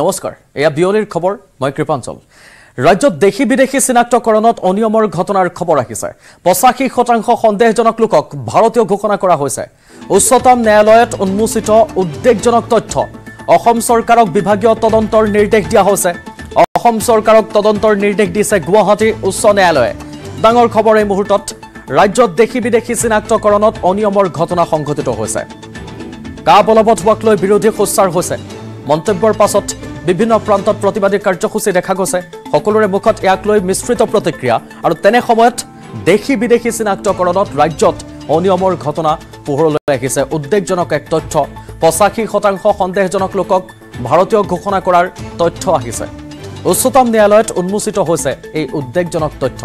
নমস্কাৰ এয়া বিয়লিৰ খবৰ মই কৃপাঞ্চল। ৰাজ্যত দেশী বিদেশী চিনাক্তকৰণত অনিয়মৰ ঘটনাৰ খবৰ আহিছে। পঁচাশী শতাংশ সন্দেহজনক লোকক ভাৰতীয় ঘোষণা কৰা হৈছে। উচ্চতম ন্যায়ালয়ত উন্মোচিত উদ্বেগজনক তথ্য। অসম চৰকাৰক বিভাগীয় তদন্তৰ নিৰ্দেশ দিয়া হৈছে। অসম চৰকাৰক তদন্তৰ নিৰ্দেশ দিছে গুৱাহাটী উচ্চ ন্যায়ালয়ে। ডাঙৰ খবৰ এই মুহূৰ্তত ৰাজ্যত দেশী বিদেশী চিনাক্তকৰণত অনিয়মৰ ঘটনা সংঘটিত হৈছে। কা বলবৎ হোৱাক লৈ বিৰোধী সোচ্চাৰ হৈছে। মন্তব্যৰ পাছত বিভিন্ন প্ৰান্তত প্ৰতিবাদী কাৰ্যসূচী দেখা গৈছে। সকলোৰে মুখত ইয়াক লৈ মিশ্ৰিত প্ৰতিক্ৰিয়া আৰু তেনে সময়ত দেশী বিদেশী চিনাক্তকৰণত ৰাজ্যত অনিয়মৰ ঘটনা পোহৰলৈ আহিছে। উদ্বেগজনক এক তথ্য। পঁচাশী শতাংশ সন্দেহজনক লোকক ভাৰতীয় ঘোষণা কৰাৰ তথ্য আহিছে। উচ্চতম ন্যায়ালয়ত উন্মোচিত হৈছে এই উদ্বেগজনক তথ্য।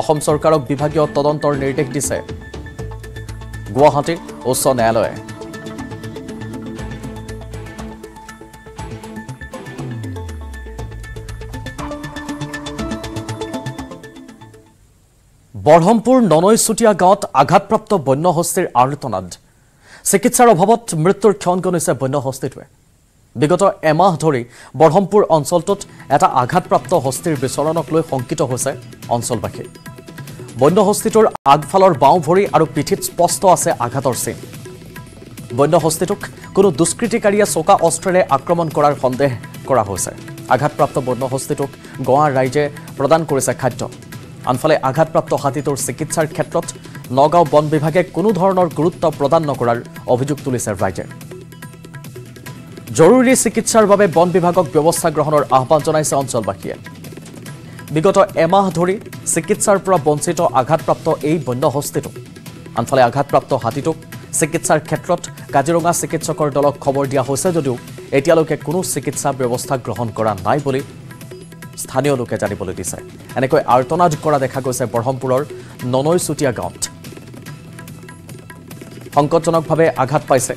অসম চৰকাৰক বিভাগীয় তদন্তৰ নিৰ্দেশ দিছে। গুৱাহাটী উচ্চ ন্যায়ালয়ে। বৰহমপুৰ ননৈচুতীয়া গাঁৱত আঘাতপ্ৰাপ্ত বন্যহস্তীৰ আৰ্তনাদ। চিকিৎসাৰ অভাৱত মৃত্যুৰ ক্ষণ গণিছে বন্যহস্তীটোৱে। বিগত এমাহ ধৰি বৰহমপুৰ অঞ্চলটোত এটা আঘাতপ্ৰাপ্ত হস্তীৰ বিচৰণক লৈ শংকিত হৈছে অঞ্চলবাসী। বন্যহস্তীটোৰ আগফালৰ বাওঁ ভৰি আৰু পিঠিত স্পষ্ট আছে আঘাতৰ চিন। বন্যহস্তীটোক কোনো দুষ্কৃতিকাৰীয়ে চোকা অস্ত্ৰেৰে আক্ৰমণ কৰাৰ সন্দেহ কৰা হৈছে। আঘাতপ্ৰাপ্ত বন্যহস্তীটোক গোৱাৰ ৰাইজে প্ৰদান কৰিছে খাদ্য। আনফালে আঘাতপ্ৰাপ্ত হাতীটোৰ চিকিৎসাৰ ক্ষেত্ৰত নগাঁও বন বিভাগে কোনো ধৰণৰ গুৰুত্ব প্ৰদান নকৰাৰ অভিযোগ তুলিছে ৰাইজে। জৰুৰী চিকিৎসাৰ বাবে বন বিভাগক ব্যৱস্থা গ্ৰহণৰ আহ্বান জনাইছে অঞ্চলবাসীয়ে। বিগত এমাহ ধৰি চিকিৎসাৰ পৰা বঞ্চিত আঘাতপ্ৰাপ্ত এই বন্যহস্তীটোক আনফালে আঘাতপ্ৰাপ্ত হাতীটোক চিকিৎসাৰ ক্ষেত্ৰত কাজিৰঙা চিকিৎসকৰ দলক খবৰ দিয়া হৈছে যদিও এতিয়ালৈকে কোনো চিকিৎসা ব্যৱস্থা গ্ৰহণ কৰা নাই বুলি স্থানীয় লোকে জানিবলৈ দিছে। এনেকৈ আৰ্তনাদ কৰা দেখা গৈছে ব্ৰহ্মপুৰৰ ননৈচুতীয়া গাঁৱত। সংকটজনকভাৱে আঘাত পাইছে।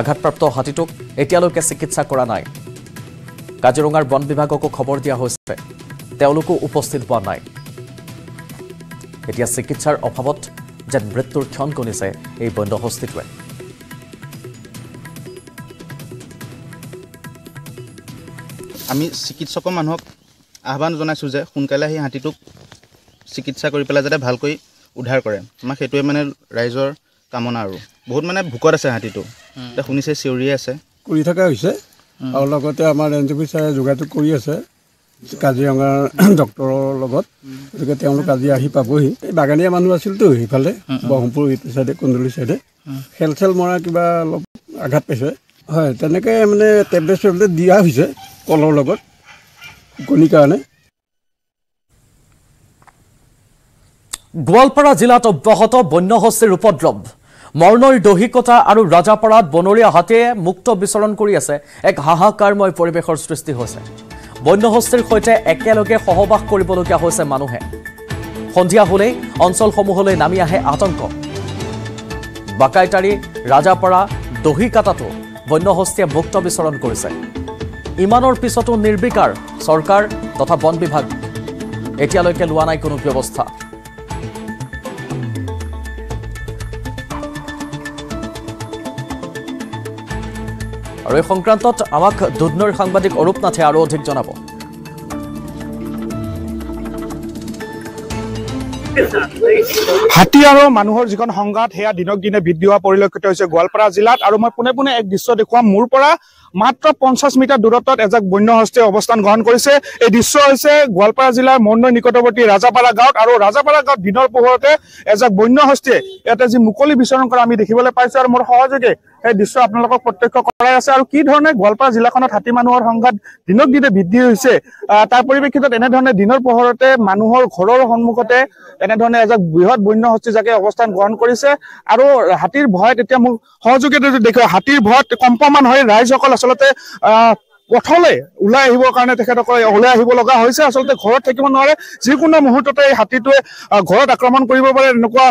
আঘাতপ্ৰাপ্ত হাতীটোক এতিয়ালৈকে চিকিৎসা কৰা নাই। কাজিৰঙাৰ বন বিভাগকো খবৰ দিয়া হৈছে। তেওঁলোকো উপস্থিত হোৱা নাই। এতিয়া চিকিৎসাৰ অভাৱত যেন মৃত্যুৰ ক্ষণ গণিছে এই বন্যহস্তীটোৱে। আমি চিকিৎসকৰ মানুহক আহ্বান জনাইছোঁ যে সোনকালে সেই হাতীটোক চিকিৎসা কৰি পেলাই যাতে ভালকৈ উদ্ধাৰ কৰে। আমাক সেইটোৱে মানে ৰাইজৰ কামনা আৰু। বহুত মানে ভোকত আছে হাতীটো। এতিয়া শুনিছে চিঞৰিয়ে আছে। কৰি থকা হৈছে। আৰু লগতে আমাৰ এন জি পি ছাৰে যোগাযোগ কৰি আছে কাজিৰঙাৰ ডক্তৰৰ লগত। গতিকে তেওঁলোক আজি আহি পাবহি। এই বাগানীয়া মানুহ আছিলতো সিফালে ব্ৰহ্মপুৰ ইটো চাইডে কুন্দলি চাইডে। খেল চেল মৰা কিবা অলপ আঘাত পাইছে। হয় তেনেকৈ মানে টেবলেট চেবলেট দিয়া হৈছে কলৰ লগত। কণীৰ কাৰণে গোৱালপাৰা জিলাত অব্যাহত বন্যহস্তীৰ উপদ্ৰৱ। মৰ্ণৈৰ দহিকতা আৰু ৰাজাপাৰাত বনৰীয়া হাতীয়ে মুক্ত বিচৰণ কৰি আছে। এক হাহাকাৰময় পৰিৱেশৰ সৃষ্টি হৈছে। বন্যহস্তীৰ সৈতে একেলগে সহবাস কৰিবলগীয়া হৈছে মানুহে। সন্ধিয়া হ'লেই অঞ্চলসমূহলৈ নামি আহে আতংক। বাকাইতাৰী ৰাজাপাৰা দহিকাতাতো বন্যহস্তীয়ে মুক্ত বিচৰণ কৰিছে। ইমানৰ পিছতো নিৰ্বিকাৰ চৰকাৰ তথা বন বিভাগ এতিয়ালৈকে লোৱা নাই কোনো ব্যৱস্থা। আৰু এই সংক্ৰান্তত আমাক দুধনৈৰ সাংবাদিক অৰূপ নাথে আৰু অধিক জনাব। হাতী আৰু মানুহৰ যিখন সংঘাত সেয়া দিনক দিনে বৃদ্ধি হোৱা পৰিলক্ষিত হৈছে গোৱালপাৰা জিলাত। আৰু মই পোনে পোনে এক দৃশ্য দেখুৱাম। মোৰ পৰা মাত্ৰ পঞ্চাছ মিটাৰ দূৰত্বত এজাক বন্যহস্তীয়ে অৱস্থান গ্ৰহণ কৰিছে। এই দৃশ্য হৈছে গোৱালপাৰা জিলাৰ মন্নৈ নিকটৱৰ্তী ৰাজাপাৰা গাঁৱত আৰু ৰাজাপাৰা গাঁৱত দিনৰ পোহৰতে এজাক বন্যহস্তীয়ে ইয়াতে যি মুকলি বিচৰণ কৰা আমি দেখিবলৈ পাইছো আৰু মোৰ সহযোগে সেই দৃশ্য আপোনালোকক প্ৰত্যক্ষ কৰাই আছে। আৰু কি ধৰণে গোৱালপাৰা জিলাখনত হাতী মানুহৰ সংঘাত দিনক দিনে বৃদ্ধি হৈছে তাৰ পৰিপ্ৰেক্ষিতত এনেধৰণে দিনৰ পোহৰতে মানুহৰ ঘৰৰ সন্মুখতে এনেধৰণে এজাক বৃহৎ বন্য হস্তি জাকে অৱস্থান গ্ৰহণ কৰিছে। আৰু হাতীৰ ভয়ত এতিয়া মোক সহযোগে দেখুৱা হাতীৰ ভয়ত কম্পমান হৈ ৰাইজসকল আচলতে পথলৈ ওলাই আহিবৰ কাৰণে তেখেতসকলে ওলাই আহিব লগা হৈছে। আচলতে ঘৰত থাকিব নোৱাৰে। যিকোনো মুহূৰ্ততে এই হাতীটোৱে ঘৰত আক্ৰমণ কৰিব পাৰে এনেকুৱা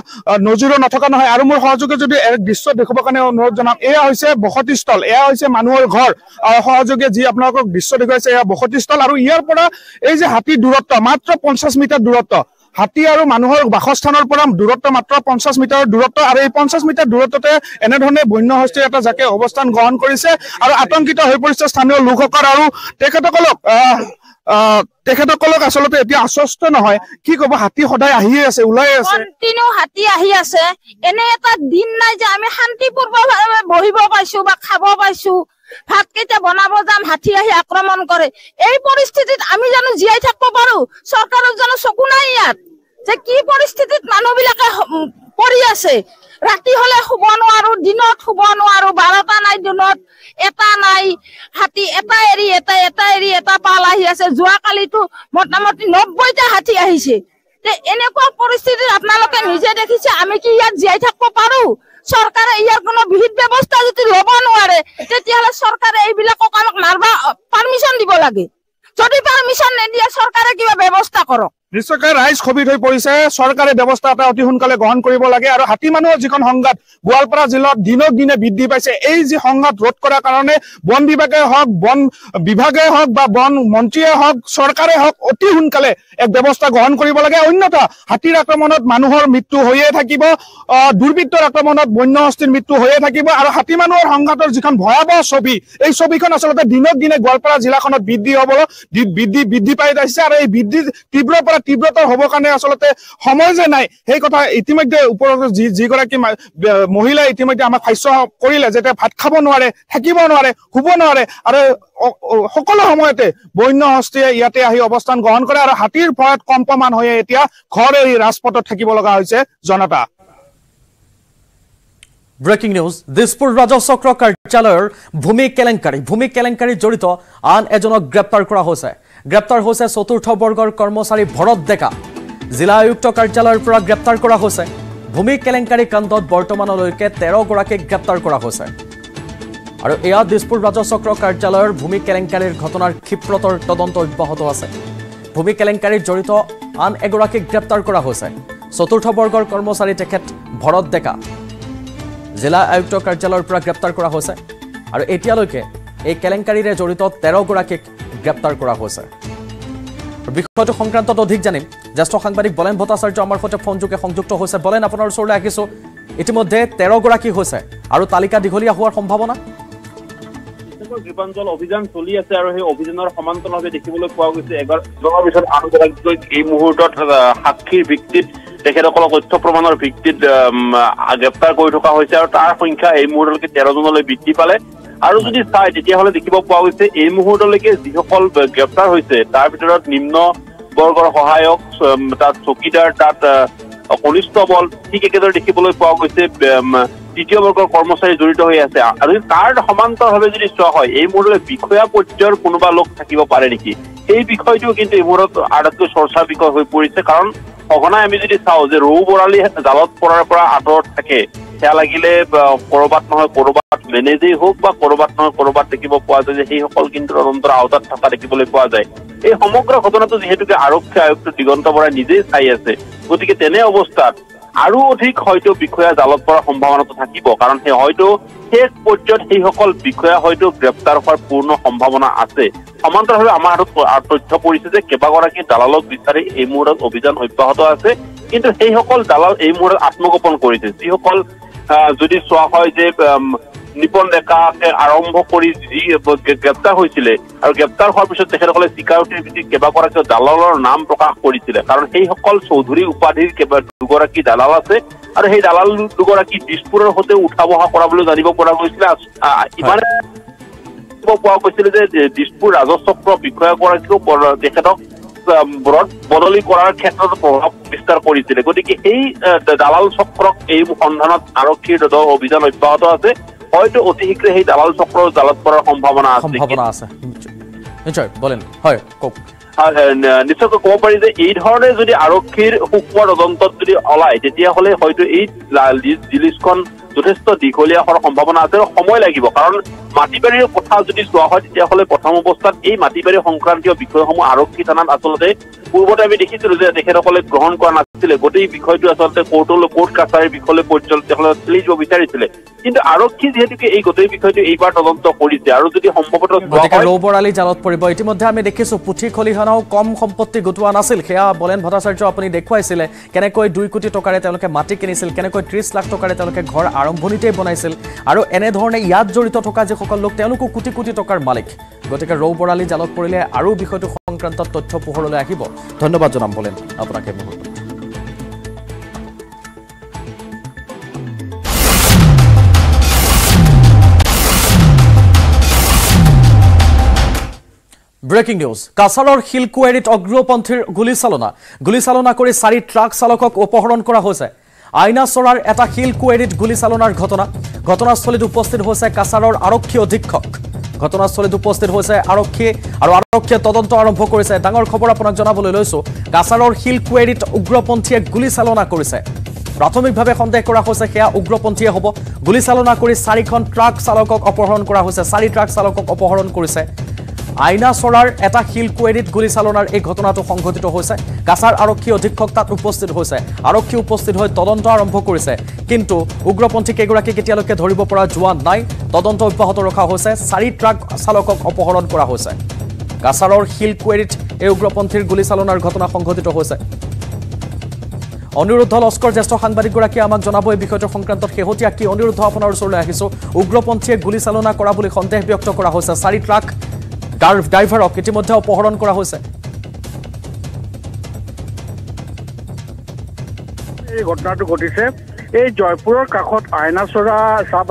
নজৰো নথকা নহয়। আৰু মোৰ সহযোগে যদি এক দৃশ্য দেখুৱাৰ কাৰণে অনুৰোধ জনাম এয়া হৈছে বসতিস্থল এয়া হৈছে মানুহৰ ঘৰ। সহযোগে যি আপোনালোকক দৃশ্য দেখুৱাইছে এয়া বসতিস্থল আৰু ইয়াৰ পৰা এই যে হাতীৰ দূৰত্ব মাত্ৰ পঞ্চাছ মিটাৰ দূৰত্ব হাতী আৰু মানুহৰ বাসস্থানৰ পৰা দূৰত্ব মাত্ৰ পঞ্চাছ মিটাৰৰ দূৰত্ব। আৰু এই পঞ্চাছ মিটাৰ দূৰত্বতে এনেধৰণে বন্য হস্তীৰ এটা জাকে অৱস্থান গ্ৰহণ কৰিছে আৰু আতংকিত হৈ পৰিছে স্থানীয় লোকসকল আৰু তেখেতসকলক তেখেতসকলক আচলতে এতিয়া আশ্বস্ত নহয়। কি ক'ব হাতী সদায় আহিয়ে আছে ওলাই আছে। হাতী আহি আছে। এনে এটা দিন নাই যে আমি শান্তিপূৰ্ণ বহিব পাইছো বা খাব পাইছো। ভাত কেইটা বনাব যাম হাতী আহি আক্ৰমণ কৰে। এই পৰিস্থিতিত আমি জানো জীয়াই থাকিব পাৰো। চৰকাৰৰ জানো চকু নাই ইয়াত। যে কি পৰিস্থিতিত মানুহ বিলাকে পৰি আছে? ৰাতি হলে শুব নোৱাৰো দিনত শুব নোৱাৰো বাৰটা নাই দিনত এটা নাই হাতী এটা এৰি এটা এটা এৰি এটা পাল আহি আছে। যোৱাকালিতো মোটামুটি নব্বৈটা হাতী আহিছে। এনেকুৱা পৰিস্থিতিত আপোনালোকে নিজে দেখিছে আমি কি ইয়াত জীয়াই থাকিব পাৰো? চৰকাৰে ইয়াৰ কোনো বিহিত ব্যৱস্থা যদি ল'ব নোৱাৰে তেতিয়াহ'লে চৰকাৰে এইবিলাকক আমাক মাৰবা পাৰ্মিশ্যন দিব লাগে। যদি পাৰ্মিশ্যন নিদিয়ে চৰকাৰে কিবা ব্যৱস্থা কৰক। নিশ্চয়কৈ ৰাইজ ক্ষোভিত হৈ পৰিছে। চৰকাৰে ব্যৱস্থা এটা অতি সোনকালে গ্ৰহণ কৰিব লাগে আৰু হাতী মানুহৰ যিখন সংঘাত গোৱালপাৰা জিলাত দিনক দিনে বৃদ্ধি পাইছে এই যি সংঘাত ৰোধ কৰাৰ কাৰণে বন বিভাগে হওক বন বিভাগে হওক বা বন মন্ত্ৰীয়ে হওক চৰকাৰে হওক অতি সোনকালে এক ব্যৱস্থা গ্ৰহণ কৰিব লাগে। অন্যথা হাতীৰ আক্ৰমণত মানুহৰ মৃত্যু হৈয়ে থাকিব দুৰ্বৃত্তৰ আক্ৰমণত বন্য হস্তীৰ মৃত্যু হৈয়ে থাকিব আৰু হাতী মানুহৰ সংঘাতৰ যিখন ভয়াৱহ ছবি এই ছবিখন আচলতে দিনক দিনে গোৱালপাৰা জিলাখনত বৃদ্ধি হ'ব বৃদ্ধি বৃদ্ধি পাই আহিছে আৰু এই বৃদ্ধি তীব্ৰৰ পৰা তীব্ৰতৰ হ'বৰ কাৰণে আচলতে সময় যে নাই সেই কথা ইতিমধ্যে ওপৰত যি যিগৰাকী মহিলাই ইতিমধ্যে আমাক ভাষ্য কৰিলে যে ভাত খাব নোৱাৰে থাকিব নোৱাৰে শুব নোৱাৰে আৰু সকলো সময়তে বন্য হস্তীয়ে ইয়াতে আহি অৱস্থান গ্ৰহণ কৰে আৰু হাতীৰ ভয়ত কম্পমান হৈয়ে এতিয়া ঘৰ এৰি ৰাজপথত থাকিব লগা হৈছে জনতা। ব্ৰেকিং নিউজ দিছপুৰ ৰাজচক্ৰ কাৰ্যালয়ৰ ভূমি কেলেংকাৰী ভূমি কেলেংকাৰীত জড়িত আন এজনক গ্ৰেপ্তাৰ কৰা হৈছে। গ্ৰেপ্তাৰ হৈছে চতুৰ্থ বৰ্গৰ কৰ্মচাৰী ভৰত ডেকা। জিলা আয়ুক্ত কাৰ্যালয়ৰ পৰা গ্ৰেপ্তাৰ কৰা হৈছে। ভূমি কেলেংকাৰী কাণ্ডত বৰ্তমানলৈকে তেৰগৰাকীক গ্ৰেপ্তাৰ কৰা হৈছে। আৰু এয়া দিছপুৰ ৰাজচক্ৰ কাৰ্যালয়ৰ ভূমি কেলেংকাৰীৰ ঘটনাৰ ক্ষিপ্ৰতৰ তদন্ত অব্যাহত আছে। ভূমি কেলেংকাৰীত জড়িত আন এগৰাকীক গ্ৰেপ্তাৰ কৰা হৈছে। চতুৰ্থ বৰ্গৰ কৰ্মচাৰী তেখেত ভৰত ডেকা। জিলা আয়ুক্ত কাৰ্যালয়ৰ পৰা গ্ৰেপ্তাৰ কৰা হৈছে। আৰু এতিয়ালৈকে এই কেলেংকাৰীৰে জড়িত তেৰগৰাকীক গ্ৰেপ্তাৰ কৰা হৈছে। বিষয়টো সংক্ৰান্তত অধিক জানিম। জ্যেষ্ঠ সাংবাদিক বলেন ভট্টাচাৰ্য আমাৰ সৈতে ফোনযোগে সংযুক্ত হৈছে। বলেন আপোনাৰ ওচৰলৈ আহিছোঁ। ইতিমধ্যে তেৰগৰাকী হৈছে আৰু তালিকা দীঘলীয়া হোৱাৰ সম্ভাৱনা? কৃপাঞ্চল অভিযান চলি আছে আৰু সেই অভিযানৰ সমান্তৰালভাৱে দেখিবলৈ পোৱা গৈছে এগৰাকী এজনৰ পিছত আন এগৰাকীকৈ এই মুহূৰ্তত সাক্ষীৰ ভিত্তিত তেখেতসকলক তথ্য প্ৰমাণৰ ভিত্তিত গ্ৰেপ্তাৰ কৰি থকা হৈছে আৰু তাৰ সংখ্যা এই মুহূৰ্তলৈকে তেৰজনলৈ বৃদ্ধি পালে। আৰু যদি চাই তেতিয়াহ'লে দেখিব পোৱা গৈছে এই মুহূৰ্তলৈকে যিসকল গ্ৰেপ্তাৰ হৈছে তাৰ ভিতৰত নিম্ন বৰ্গৰ সহায়ক তাত চকীদাৰ তাত আহ, কনিষ্টবল ঠিক একেদৰে দেখিবলৈ পোৱা গৈছে তৃতীয় বৰ্গৰ কৰ্মচাৰী জড়িত হৈ আছে। আৰু তাৰ সমান্তৰভাৱে যদি চোৱা হয় এই মুহূৰ্তলৈ বিষয়া পৰ্যায়ৰ কোনোবা লোক থাকিব পাৰে নেকি? এই বিষয়টো কিন্তু এই মুহূৰ্তত আটাইতকৈ চৰ্চাৰ বিষয় হৈ পৰিছে। কাৰণ সঘনাই আমি যদি চাওঁ যে ৰৌ বৰালি জালত পৰাৰ পৰা আঁতৰত থাকে সেয়া লাগিলে কৰবাত নহয় কৰবাত মেনেজেই হওক বা কৰবাত নহয় কৰবাত দেখিব পোৱা যায় যে সেইসকল কিন্তু তদন্তৰ আওতাত থকা দেখিবলৈ পোৱা যায়। এই সমগ্ৰ ঘটনাটো যিহেতুকে আৰক্ষী আয়ুক্ত দিগন্ত বৰাই নিজেই চাই আছে গতিকে তেনে অৱস্থাত আৰু অধিক হয়তো বিষয়া জালত পৰাৰ সম্ভাৱনাটো থাকিব কাৰণ সেই হয়তো শেষ পৰ্যায়ত সেইসকল বিষয়া হয়তো গ্ৰেপ্তাৰ হোৱাৰ পূৰ্ণ সম্ভাৱনা আছে। সমান্তৰালভাৱে আমাৰ হাতত তথ্য পৰিছে যে কেইবাগৰাকী দালালক বিচাৰি এই মুহূৰ্তত অভিযান অব্যাহত আছে কিন্তু সেইসকল দালাল এই মুহূৰ্তত আত্মগোপন কৰিছে। যিসকল যদি চোৱা হয় যে নিপন ডেকাকে আৰম্ভ কৰি যি গ্ৰে- গ্ৰেপ্তাৰ হৈছিলে আৰু গ্ৰেপ্তাৰ হোৱাৰ পিছত তেখেতসকলে স্বীকাৰোক্তিৰ ভিত্তিত কেইবাগৰাকী দালালৰ নাম প্ৰকাশ কৰিছিলে। কাৰণ সেইসকল চৌধুৰী উপাধিৰ কেইবা দুগৰাকী দালাল আছে আৰু সেই দালাল দুগৰাকী দিছপুৰৰ সৈতে উঠা বহা কৰা বুলি জানিব পৰা গৈছিলে। ইমানে পোৱা গৈছিলে যে দিছপুৰ ৰাজচক্ৰ বিষয়াগৰাকীও তেখেতক ব্ৰত বদলি কৰাৰ ক্ষেত্ৰত প্ৰভাৱ বিস্তাৰ কৰিছিলে। গতিকে সেই দালাল চক্ৰক এই সন্ধানত আৰক্ষীৰ দল অভিযান অব্যাহত আছে। হয়তো অতি শীঘ্ৰে সেই দালাল চক্ৰ জালত পৰাৰ সম্ভাৱনা আছে। নিশ্চয়। বলেন। হয় কওক। নিশ্চয়কৈ ক'ব পাৰি যে এই ধৰণে যদি আৰক্ষীৰ সূক্ষ্ম তদন্তত যদি ওলায় তেতিয়াহ'লে হয়তো এই লিষ্টখন যথেষ্ট দীঘলীয়া হোৱাৰ সম্ভাৱনা আছে সময় লাগিব। কাৰণ মাটি বাৰীৰ কথা যদি চোৱা হয় তেতিয়াহ'লে প্ৰথম অৱস্থাত এই মাটি বাৰী সংক্ৰান্তীয় বিষয়সমূহ আৰক্ষী থানাত আচলতে পূৰ্বতে আমি দেখিছিলো যে তেখেতসকলে গ্ৰহণ কৰা নাছিলে। গোটেই বিষয়টো আচলতে কোৰ্টলৈ কোৰ্ট কাছাৰীৰ বিষয়লৈ পৰ্যন্ত তেখেতসকলে ঠেলি দিব বিচাৰিছিলে। কিন্তু আৰক্ষী যিহেতুকে এই গোটেই বিষয়টো এইবাৰ তদন্ত কৰিছে আৰু যদি সম্ভৱতঃ ৰৌ বৰালি জালত পৰিব। ইতিমধ্যে আমি দেখিছোঁ পুথি খলিহনাও কম সম্পত্তি গোটোৱা নাছিল। সেয়া বলেন ভট্টাচাৰ্য আপুনি দেখুৱাইছিলে। কেনেকৈ দুই কোটি টকাৰে তেওঁলোকে মাটি কিনিছিল কেনেকৈ ত্ৰিছ লাখ টকাৰে তেওঁলোকে ঘৰ আৰম্ভণিতেই বনাইছিল। আৰু এনেধৰণে ইয়াত জড়িত থকা যিসকল লোক তেওঁলোকো কোটি কোটি টকাৰ মালিক। গতিকে ৰৌ বৰালি জালত পৰিলে আৰু বিষয়টো সংক্ৰান্তত তথ্য পোহৰলৈ আহিব। ধন্যবাদ জনাম বলেন আপোনাক এই মুহূৰ্তত। ব্ৰেকিং নিউজ কাছাৰৰ শিলকুৱাৰীত অগ্ৰপন্থীৰ গুলীচালনা। গুলীচালনা কৰি চাৰি ট্ৰাক চালকক অপহৰণ কৰা হৈছে। আইনাচৰাৰ এটা শিলকুৱাৰীত গুলীচালনাৰ ঘটনা। ঘটনাস্থলীত উপস্থিত হৈছে কাছাৰৰ আৰক্ষী অধীক্ষক। ঘটনাস্থলীত উপস্থিত হৈছে আৰক্ষী আৰু আৰক্ষীয়ে তদন্ত আৰম্ভ কৰিছে। ডাঙৰ খবৰ আপোনাক জনাবলৈ লৈছো। কাছাৰৰ শিলকুৱাৰীত উগ্ৰপন্থীয়ে গুলীচালনা কৰিছে। প্ৰাথমিকভাৱে সন্দেহ কৰা হৈছে সেয়া উগ্ৰপন্থীয়ে হ'ব। গুলীচালনা কৰি চাৰিখন ট্ৰাক চালকক অপহৰণ কৰা হৈছে। চাৰি ট্ৰাক চালকক অপহৰণ কৰিছে। আইনাচৰাৰ এটা শিলকুৱেৰীত গুলীচালনাৰ এই ঘটনাটো সংঘটিত হৈছে। কাছাৰ আৰক্ষী অধীক্ষক তাত উপস্থিত হৈছে। আৰক্ষী উপস্থিত হৈ তদন্ত আৰম্ভ কৰিছে। কিন্তু উগ্ৰপন্থী কেইগৰাকীক এতিয়ালৈকে ধৰিব পৰা যোৱা নাই তদন্ত অব্যাহত ৰখা হৈছে। চাৰি ট্ৰাক চালকক অপহৰণ কৰা হৈছে। কাছাৰৰ শিলকুৱেৰীত এই উগ্ৰপন্থীৰ গুলীচালনাৰ ঘটনা সংঘটিত হৈছে। অনিৰুদ্ধ লস্কৰ জ্যেষ্ঠ সাংবাদিকগৰাকীয়ে আমাক জনাব এই বিষয়টোৰ সংক্ৰান্তত শেহতীয়া কি অনিৰুদ্ধ আপোনাৰ ওচৰলৈ আহিছোঁ। উগ্ৰপন্থীয়ে গুলীচালনা কৰা বুলি সন্দেহ ব্যক্ত কৰা হৈছে। চাৰি ট্ৰাক ড্ৰাইভাৰক ইতিমধ্যে অপহৰণ কৰা হৈছে। এই ঘটনাটো ঘটিছে। এই জয়পুৰৰ কাষত আইনাচৰা চাহ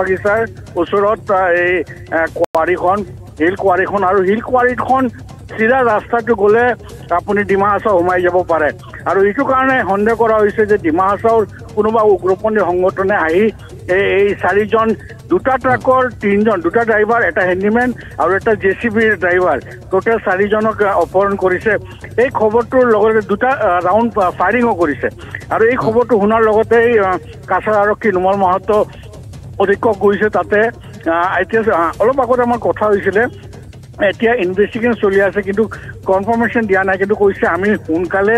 ওচৰত আহ, এই আহ, কুঁৱাৰীখন শিল কুঁৱাৰীখন আৰু শিল কুঁৱাৰীখন চিধা ৰাস্তাটো গ'লে আপুনি ডিমা হাছাও সোমাই যাব পাৰে। আৰু এইটো কাৰণে সন্দেহ কৰা হৈছে যে ডিমা হাছাওৰ কোনোবা উগ্ৰপন্থী সংগঠনে আহি এই এই চাৰিজন দুটা ট্ৰাকৰ তিনিজন দুটা ড্ৰাইভাৰ এটা হেণ্ডিমেন আৰু এটা জে চি বিৰ ড্ৰাইভাৰ টোটেল চাৰিজনক অপহৰণ কৰিছে। এই খবৰটোৰ লগতে দুটা ৰাউণ্ড ফায়াৰিঙো কৰিছে। আৰু এই খবৰটো শুনাৰ লগতে কাছাৰ আৰক্ষী নুমল মাহাতো অধীক্ষক গৈছে তাতে। এতিয়া অলপ আগতে আমাৰ কথা হৈছিলে। এতিয়া ইনভেষ্টিগেশ্যন চলি আছে কিন্তু কনফাৰ্মেশ্যন দিয়া নাই কিন্তু কৈছে আমি সোনকালে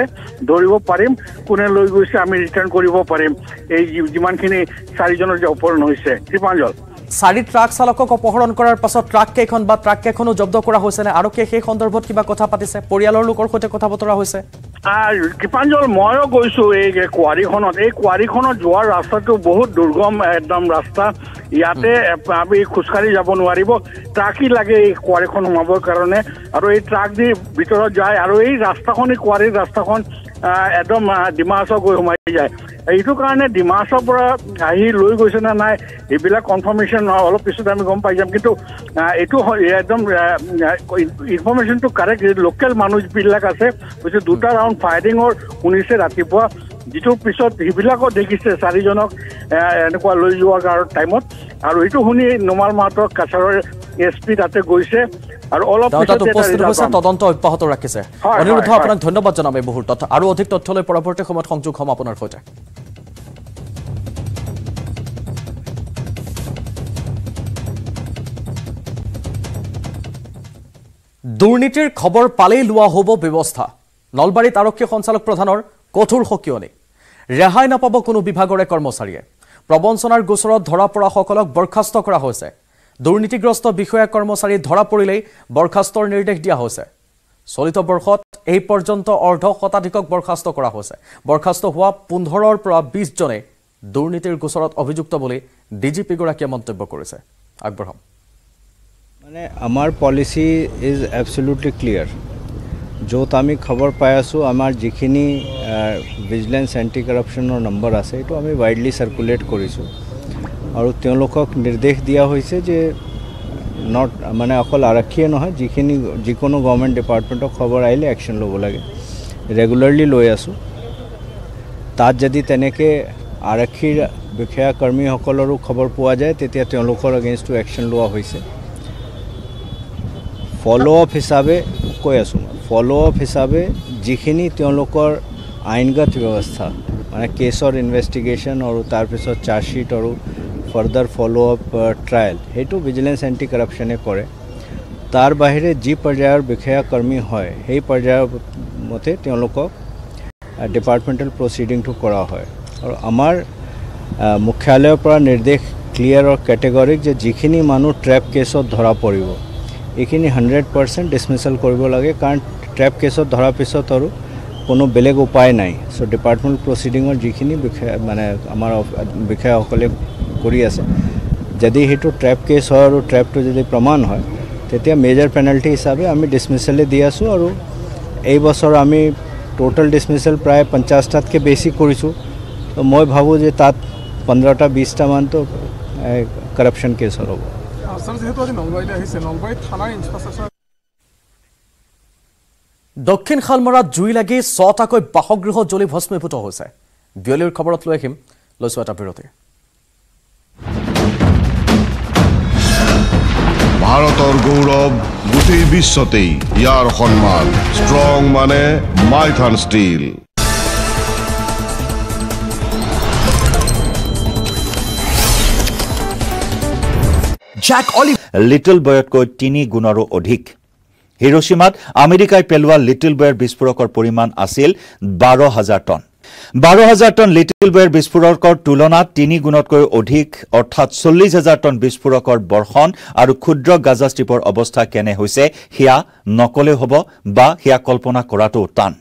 ধৰিব পাৰিম কোনে লৈ গৈছে আমি ৰিটাৰ্ণ কৰিব পাৰিম। এই যিমানখিনি চাৰিজনৰ যে অপহৰণ হৈছে। দীপাঞ্জল চাৰি ট্ৰাক চালকক অপহৰণ কৰাৰ পাছত ট্ৰাক কেইখন বা ট্ৰাক কেইখনো জব্দ কৰা হৈছেনে আৰক্ষীয়ে সেই সন্দৰ্ভত কিবা কথা পাতিছে? পৰিয়ালৰ লোকৰ সৈতে কথা বতৰা হৈছে? কৃপাঞ্জল ময়ো গৈছো এই কুঁৱাৰীখনত। এই কুঁৱাৰীখনত যোৱাৰ ৰাস্তাটো বহুত দুৰ্গম একদম ৰাস্তা। ইয়াতে আমি খোজকাঢ়ি যাব নোৱাৰিব। ট্ৰাকেই লাগে এই কুঁৱাৰীখন সোমাবৰ কাৰণে। আৰু এই ট্ৰাক দি ভিতৰত যায়। আৰু এই ৰাস্তাখন এই কুঁৱাৰীৰ ৰাস্তাখন একদম আহ, ডিমা হাছাও গৈ সোমাই যায়। এইটো কাৰণে ডিমা হাছাওৰ পৰা আহি লৈ গৈছে নে নাই এইবিলাক কনফাৰ্মেশ্যন অলপ পিছত আমি গম পাই যাম। কিন্তু এইটো একদম ইনফৰ্মেশ্যনটো কাৰেক্ট লোকেল মানুহবিলাক আছে কৈছে দুটা ৰাউণ্ড ফায়াৰিঙৰ শুনিছে ৰাতিপুৱা যিটোৰ পিছত সেইবিলাকো দেখিছে চাৰিজনক এনেকুৱা লৈ যোৱাৰ টাইমত আৰু এইটো শুনি নোমাল মাহাতৰ কাছাৰৰ এছ পি তাতে গৈছে। আৰু অলপ পিছতে উপস্থিত হৈছে। তদন্ত অব্যাহত ৰাখিছে। অনিৰুদ্ধ আপোনাক ধন্যবাদ জনাম এই মুহূৰ্তত। আৰু অধিক তথ্যলৈ পৰৱৰ্তী সময়ত সংযোগ হ'ম আপোনাৰ সৈতে। দুৰ্নীতিৰ খবৰ পালেই লোৱা হ'ব ব্যৱস্থা। নলবাৰীত আৰক্ষী সঞ্চালক প্ৰধানৰ কঠোৰ সকিয়নি। ৰেহাই নাপাব কোনো বিভাগৰে কৰ্মচাৰীয়ে। প্ৰবঞ্চনাৰ গোচৰত ধৰা পৰাসকলক বৰ্খাস্ত কৰা হৈছে। দুৰ্নীতিগ্ৰস্ত বিষয়া কৰ্মচাৰী ধৰা পৰিলেই বৰ্খাস্তৰ নিৰ্দেশ দিয়া হৈছে। চলিত বৰ্ষত এই পৰ্যন্ত অৰ্ধ শতাধিকক বৰ্খাস্ত কৰা হৈছে। বৰ্খাস্ত হোৱা পোন্ধৰৰ পৰা বিছজনে দুৰ্নীতিৰ গোচৰত অভিযুক্ত বুলি পিগৰাকীয়ে মন্তব্য কৰিছে। আগবঢ়াম। মানে আমাৰ পলিচি ইজ এবছলুটলি ক্লিয়াৰ য'ত আমি খবৰ পাই আছোঁ আমাৰ যিখিনি ভিজিলেঞ্চ এণ্টি কৰাপশ্যনৰ নম্বৰ আছে এইটো আমি ৱাইডলি চাৰ্কুলেট কৰিছোঁ। আৰু তেওঁলোকক নিৰ্দেশ দিয়া হৈছে যে নট মানে অকল আৰক্ষীয়ে নহয় যিখিনি যিকোনো গভৰ্ণমেণ্ট ডিপাৰ্টমেণ্টক খবৰ আহিলে একশ্যন ল'ব লাগে। ৰেগুলাৰলি লৈ আছোঁ। তাত যদি তেনেকৈ আৰক্ষীৰ বিষয়া কৰ্মীসকলৰো খবৰ পোৱা যায় তেতিয়া তেওঁলোকৰ এগেইনষ্টটো একশ্যন লোৱা হৈছে। ফ'ল' আপ হিচাপে কৈ আছোঁ মই। ফ'ল' আপ হিচাপে যিখিনি তেওঁলোকৰ আইনগত ব্যৱস্থা মানে কেছৰ ইনভেষ্টিগেশ্যন আৰু তাৰপিছত চাৰ্জশ্বিট আৰু ফাৰ্ডাৰ ফ'ল' আপ ট্ৰায়েল সেইটো ভিজিলেঞ্চ এণ্টি কাৰাপশ্যনে কৰে। তাৰ বাহিৰে যি পৰ্যায়ৰ বিষয়া কৰ্মী হয় সেই পৰ্যায়ৰ মতে তেওঁলোকক ডিপাৰ্টমেণ্টেল প্ৰচিডিংটো কৰা হয়। আৰু আমাৰ মুখ্যালয়ৰ পৰা নিৰ্দেশ ক্লিয়াৰ আৰু কেটেগৰিক যে যিখিনি মানুহ ট্ৰেপ কেছত ধৰা পৰিব এইখিনি হাণ্ড্ৰেড পাৰ্চেণ্ট ডিছমিছেল কৰিব লাগে। কাৰণ ট্ৰেপ কেছত ধৰাৰ পিছত আৰু কোনো বেলেগ উপায় নাই। চ' ডিপাৰ্টমেণ্ট প্ৰচিডিঙৰ যিখিনি বিষয়া মানে আমাৰ বিষয়াসকলে কৰি আছে। যদি সেইটো ট্ৰেপ কেছ হয় আৰু ট্ৰেপটো যদি প্ৰমাণ হয় তেতিয়া মেজৰ পেনাল্টি হিচাপে আমি ডিছমিছেলে দি আছোঁ আৰু এই বছৰ আমি টোটেল ডিছমিছেল প্ৰায় পঞ্চাছটাতকৈ বেছি কৰিছোঁ। ত' মই ভাবোঁ যে তাত পোন্ধৰটা বিছটামানতো কৰাপশ্যন কেছৰ হ'ব। দক্ষিণ শালমৰাত জুই লাগি ছটাকৈ বাসগৃহ জ্বলি ভস্মীভূত হৈছে। বিয়লিৰ খবৰত লৈ আহিম। লৈছোঁ এটা বিৰতি। ভাৰতৰ গৌৰৱ গোটেই বিশ্বতেই ইয়াৰ সন্মান ষ্ট্ৰং মানে মাইথান ষ্টীল লিটল বয়তকৈ তিনি গুণৰো অধিক। হিৰোশ্বিমাত আমেৰিকাই পেলোৱা লিটল বয়ৰ বিস্ফোৰকৰ পৰিমাণ আছিল বাৰ হাজাৰ টন। বাৰ হাজাৰ টন লিটল বয়ৰ বিস্ফোৰকৰ তুলনাত তিনি গুণতকৈ অধিক অৰ্থাৎ চল্লিছ হাজাৰ টন বিস্ফোৰকৰ বৰ্ষণ আৰু ক্ষুদ্ৰ গাজা ষ্ট্ৰীপৰ অৱস্থা কেনে হৈছে সেয়া নকলেও হ'ব বা সেয়া কল্পনা কৰাটো টান।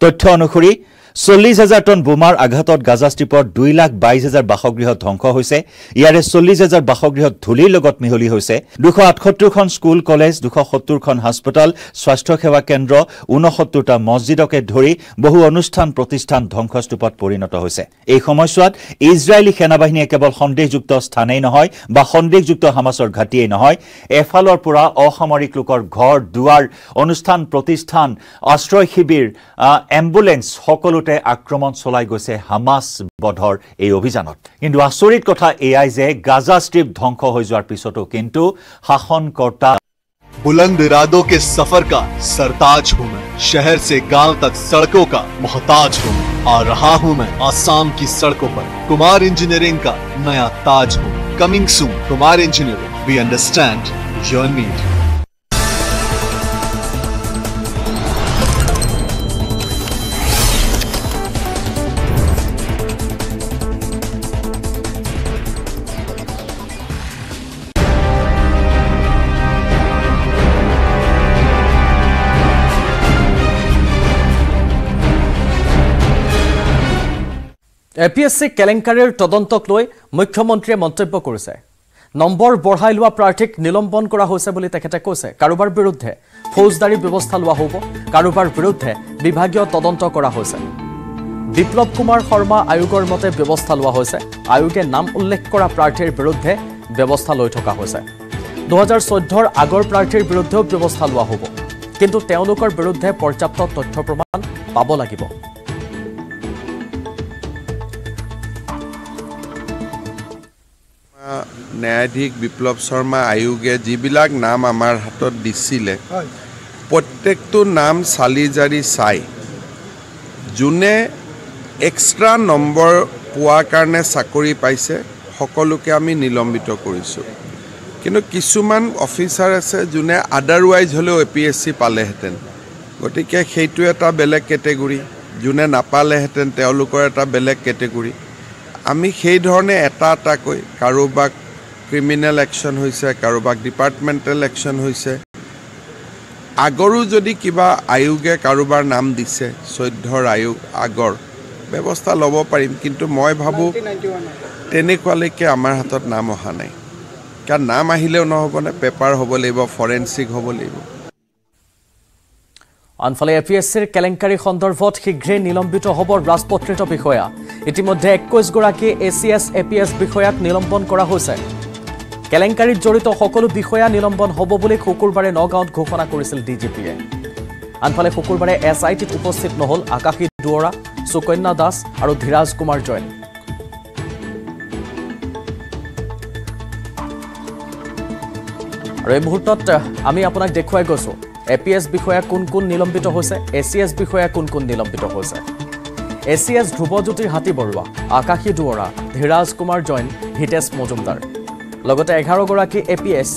তথ্য অনুসৰি চল্লিছ হাজাৰ টন বোমাৰ আঘাতত গাজা ষ্ট্ৰীপৰ দুই লাখ বাইছ হাজাৰ বাসগৃহ ধ্বংস হৈছে। ইয়াৰে চল্লিছ হাজাৰ বাসগৃহ ধূলিৰ লগত মিহলি হৈছে। দুশ আঠসত্তৰখন স্কুল কলেজ দুশ সত্তৰখন হাস্পতাল স্বাস্থ্যসেৱা কেন্দ্ৰ ঊনসত্তৰটা মছজিদকে ধৰি বহু অনুষ্ঠান প্ৰতিষ্ঠান ধ্বংসস্তূপত পৰিণত হৈছে। এই সময়ছোৱাত ইজৰাইলী সেনাবাহিনীয়ে কেৱল সন্দেহযুক্ত স্থানেই নহয় বা সন্দেহযুক্ত হামাছৰ ঘাটিয়েই নহয় এফালৰ পৰা অসামৰিক লোকৰ ঘৰ দুৱাৰ অনুষ্ঠান প্ৰতিষ্ঠান আশ্ৰয় শিবিৰ এম্বুলেন্স সকলোতে আক্ৰমণ চলাই গৈছে হামাছ বধৰ এই অভিযানত কিন্তু আচৰিত কথা এয়াই যে গাজা ষ্ট্ৰীপ ধ্বংস হৈ যোৱাৰ পিছতো কিন্তু শাসনকৰ্তা बुलंद इरादों के सफर का सरताज हूँ मैं शहर से गांव तक सड़कों का मोहताज हूँ मैं आ रहा हूँ मैं आसाम की सड़कों पर कुमार इंजीनियरिंग का नया ताज हूँ coming soon Kumar engineering we understand your need A P S C কেলেংকাৰীৰ তদন্তক লৈ মুখ্যমন্ত্ৰীয়ে মন্তব্য কৰিছে। নম্বৰ বঢ়াই লোৱা প্ৰাৰ্থীক নিলম্বন কৰা হৈছে বুলি তেখেতে কৈছে। কাৰোবাৰ বিৰুদ্ধে ফৌজদাৰী ব্যৱস্থা লোৱা হ'ব কাৰোবাৰ বিৰুদ্ধে বিভাগীয় তদন্ত কৰা হৈছে। বিপ্লৱ কুমাৰ শৰ্মা আয়োগৰ মতে ব্যৱস্থা লোৱা হৈছে। আয়োগে নাম উল্লেখ কৰা প্ৰাৰ্থীৰ বিৰুদ্ধে ব্যৱস্থা লৈ থকা হৈছে। দুহেজাৰ চৈধ্যৰ আগৰ প্ৰাৰ্থীৰ বিৰুদ্ধেও ব্যৱস্থা লোৱা হ'ব। কিন্তু তেওঁলোকৰ বিৰুদ্ধে পৰ্যাপ্ত তথ্য প্ৰমাণ পাব লাগিব। ন্যায়াধীশ বিপ্লৱ শৰ্মা আয়োগে যিবিলাক নাম আমাৰ হাতত দিছিলে প্ৰত্যেকটো নাম চালি জাৰি চাই যোনে এক্সট্ৰা নম্বৰ পোৱাৰ কাৰণে চাকৰি পাইছে সকলোকে আমি নিলম্বিত কৰিছোঁ। কিন্তু কিছুমান অফিচাৰ আছে যোনে আদাৰৱাইজ হ'লেও এ পি এছ চি পালেহেঁতেন। গতিকে সেইটো এটা বেলেগ কেটেগৰী। যোনে নাপালেহেঁতেন তেওঁলোকৰ এটা বেলেগ কেটেগৰী। আমি সেইধৰণে এটা এটাকৈ কাৰোবাক ক্ৰিমিনেল একশ্যন হৈছে কাৰোবাক ডিপাৰ্টমেণ্টেল একশ্যন হৈছে। আগৰো যদি কিবা আয়োগে কাৰোবাৰ নাম দিছে চৈধ্যৰ আয়োগ আগৰ ব্যৱস্থা ল'ব পাৰিম কিন্তু মই ভাবোঁ তেনেকুৱালৈকে আমাৰ হাতত নাম অহা নাই। কাৰণ নাম আহিলেও নহ'বনে পেপাৰ হ'ব লাগিব ফৰেনচিক হ'ব লাগিব। আনফালে এ পি এছ চিৰ কেলেংকাৰী সন্দৰ্ভত শীঘ্ৰেই নিলম্বিত হ'ব ৰাজপত্ৰিত বিষয়া। ইতিমধ্যে একৈছগৰাকী A C S A P S বিষয়াক নিলম্বন কৰা হৈছে। কেলেংকাৰীত জড়িত সকলো বিষয়া নিলম্বন হ'ব বুলি শুকুৰবাৰে নগাঁৱত ঘোষণা কৰিছিল ডি জি পিয়ে আনফালে শুকুৰবাৰে এছ আই টিত উপস্থিত নহ'ল আকাশী দুৱৰা সুকন্যা দাস আৰু ধীৰাজ কুমাৰ জৈন। আৰু এই মুহূৰ্তত আমি আপোনাক দেখুৱাই গৈছো এ পি এছ বিষয়া কোন কোন নিলম্বিত হৈছে এ চি এছ বিষয়া কোন কোন নিলম্বিত হৈছে। এ চি এছ ধ্ৰুৱজ্যোতি হাতী বৰুৱা আকাশী দুৱৰা ধীৰাজ কুমাৰ জৈন হিতেশ মজুমদাৰ। লগতে এঘাৰগৰাকী A P S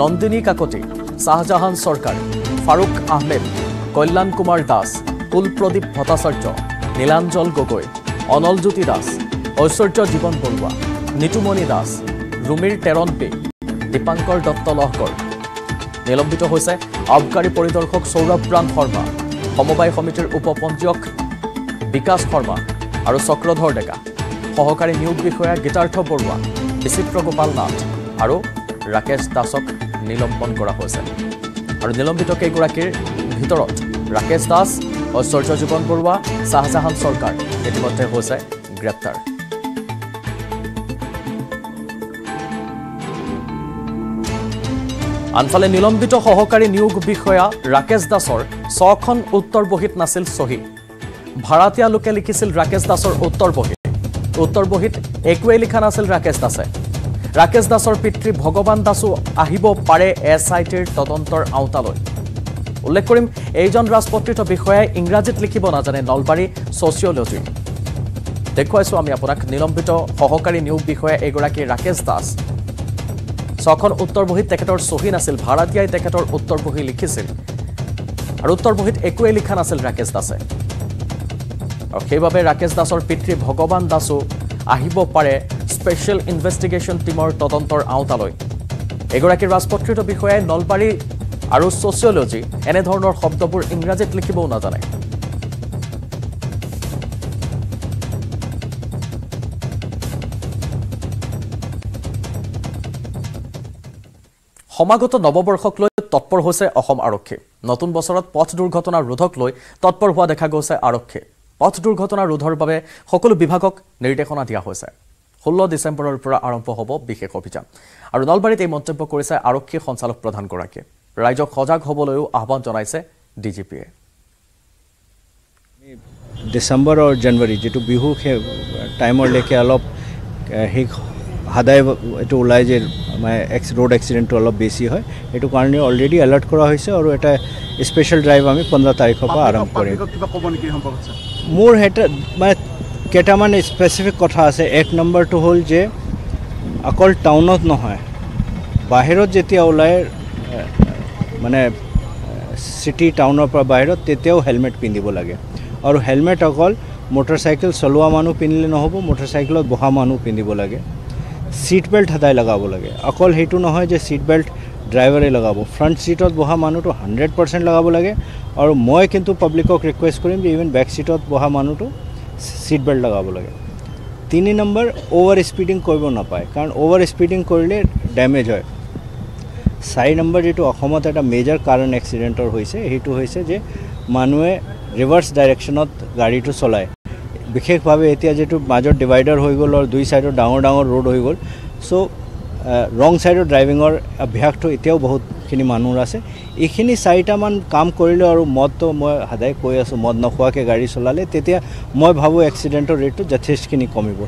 Nandini Kakati Shahjahan Sarkar Farooq Ahmed কল্যাণ কুমাৰ দাস কুলপ্ৰদীপ ভট্টাচাৰ্য নীলাঞ্জল গগৈ অনলজ্যোতি দাস ঐশ্বৰ্য জীৱন বৰুৱা নিতুমণি দাস ৰুমিৰ তেৰণ পে দীপাংকৰ দত্ত লহকৰ নিলম্বিত হৈছে আবকাৰী পৰিদৰ্শক সৌৰভ প্ৰাণ শৰ্মা সমবায় সমিতিৰ উপ পঞ্জীয়ক বিকাশ শৰ্মা আৰু চক্ৰধৰ ডেকা। সহকাৰী নিয়োগ বিষয়া গীতাৰ্থ বৰুৱা। বিচিত্ৰ গোপাল নাথ আৰু ৰাকেশ দাসক নিলম্বন কৰা হৈছে। আৰু নিলম্বিত কেইগৰাকীৰ ভিতৰত ৰাকেশ দাস ঐশ্বৰ্য জীৱন বৰুৱা শ্বাহজাহান চৰকাৰ ইতিমধ্যে হৈছে গ্ৰেপ্তাৰ। আনফালে নিলম্বিত সহকাৰী নিয়োগ বিষয়া ৰাকেশ দাসৰ ছখন উত্তৰ বহীত নাছিল চহী ভাড়াতীয়া লোকে লিখিছিল ৰাকেশ দাসৰ উত্তৰ বহীত। উত্তৰ বহীত একোৱেই লিখা নাছিল ৰাকেশ দাসে। ৰাকেশ দাসৰ পিতৃ ভগৱান দাসো আহিব পাৰে এছ আই টিৰ তদন্তৰ আওতালৈ। উল্লেখ কৰিম এইজন ৰাজপত্ৰিত বিষয়াই ইংৰাজীত লিখিব নাজানে নলবাৰী ছচিয়লজি। দেখুৱাইছোঁ আমি আপোনাক নিলম্বিত সহকাৰী নিয়োগ বিষয়া এগৰাকী ৰাকেশ দাস। ছখন উত্তৰ বহীত তেখেতৰ চহী নাছিল ভাড়াতীয়াই তেখেতৰ উত্তৰ বহী লিখিছিল। আৰু উত্তৰ বহীত একোৱেই লিখা নাছিল ৰাকেশ দাসে। আৰু সেইবাবে ৰাকেশ দাসৰ পিতৃ ভগৱান দাসো আহিব পাৰে স্পেচিয়েল ইনভেষ্টিগেশ্যন টীমৰ তদন্তৰ আওতালৈ। এগৰাকী ৰাজপত্ৰিত বিষয়াই নলবাৰী আৰু ছচিয়লজি এনেধৰণৰ শব্দবোৰ ইংৰাজীত লিখিবও নাজানে। সমাগত নৱবৰ্ষক লৈ তৎপৰ হৈছে অসম আৰক্ষী। নতুন বছৰত পথ দুৰ্ঘটনা ৰোধক লৈ তৎপৰ হোৱা দেখা গৈছে আৰক্ষী পথ দুৰ্ঘটনা ৰোধৰ বাবে সকলো বিভাগক নিৰ্দেশনা দিয়া হৈছে। ষোল্ল ডিচেম্বৰৰ পৰা আৰম্ভ হ'ব বিশেষ অভিযান। আৰু নলবাৰীত এই মন্তব্য কৰিছে আৰক্ষী সঞ্চালক প্ৰধানগৰাকীয়ে। ৰাইজক সজাগ হ'বলৈও আহ্বান জনাইছে ডি জি পিয়ে ডিচেম্বৰ আৰু জানুৱাৰী যিটো বিহু সেই টাইমলৈকে অলপ সেই সদায় এইটো ওলাই যে মানে এক্স ৰোড এক্সিডেণ্টটো অলপ বেছি হয় সেইটো কাৰণে অলৰেডি এলাৰ্ট কৰা হৈছে আৰু এটা স্পেচিয়েল ড্ৰাইভ আমি পোন্ধৰ তাৰিখৰ পৰা আৰম্ভ কৰিম। মোৰ সেইটো মানে কেইটামান স্পেচিফিক কথা আছে। এক নম্বৰটো হ'ল যে অকল টাউনত নহয় বাহিৰত যেতিয়া ওলাই মানে চিটি টাউনৰ পৰা বাহিৰত তেতিয়াও হেলমেট পিন্ধিব লাগে। আৰু হেলমেট অকল মটৰচাইকেল চলোৱা মানুহ পিন্ধিলে নহ'ব মটৰচাইকেলত বহা মানুহ পিন্ধিব লাগে। ছিট বেল্ট সদায় লগাব লাগে। অকল সেইটো নহয় যে ছিট বেল্ট ড্ৰাইভাৰে লগাব। ফ্ৰণ্ট ছিটত বহা মানুহটো হাণ্ড্ৰেড পাৰ্চেণ্ট লগাব লাগে আৰু মই কিন্তু পাব্লিকক ৰিকুৱেষ্ট কৰিম যে ইভেন বেক ছিটত বহা মানুহটো ছিট বেল্ট লগাব লাগে। তিনি নম্বৰ অ'ভাৰ স্পীডিং কৰিব নাপায় কাৰণ অ'ভাৰ স্পীডিং কৰিলে ডেমেজ হয়। চাৰি নম্বৰ যিটো অসমত এটা মেজৰ কাৰণ এক্সিডেণ্টৰ হৈছে সেইটো হৈছে যে মানুহে ৰিভাৰ্ছ ডাইৰেকশ্যনত গাড়ীটো চলায়। বিশেষভাৱে এতিয়া যিটো মাজত ডিভাইডাৰ হৈ গ'ল আৰু দুই ছাইডত ডাঙৰ ডাঙৰ ৰোড হৈ গ'ল চ' ৰং ছাইডৰ ড্ৰাইভিঙৰ অভ্যাসটো এতিয়াও বহুতখিনি মানুহৰ আছে। এইখিনি চাৰিটামান কাম কৰিলে আৰু মদটো মই সদায় কৈ আছোঁ মদ নোখোৱাকৈ গাড়ী চলালে তেতিয়া মই ভাবোঁ এক্সিডেণ্টৰ ৰেটটো যথেষ্টখিনি কমিব।